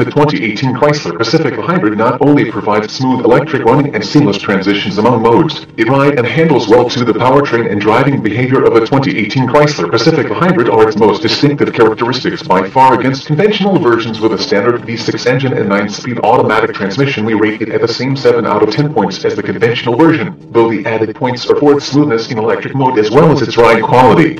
The 2018 Chrysler Pacifica Hybrid not only provides smooth electric running and seamless transitions among modes, it rides and handles well to the powertrain and driving behavior of a 2018 Chrysler Pacifica Hybrid are its most distinctive characteristics by far against conventional versions with a standard V6 engine and 9-speed automatic transmission we rate it at the same 7 out of 10 points as the conventional version, though the added points are for its smoothness in electric mode as well as its ride quality.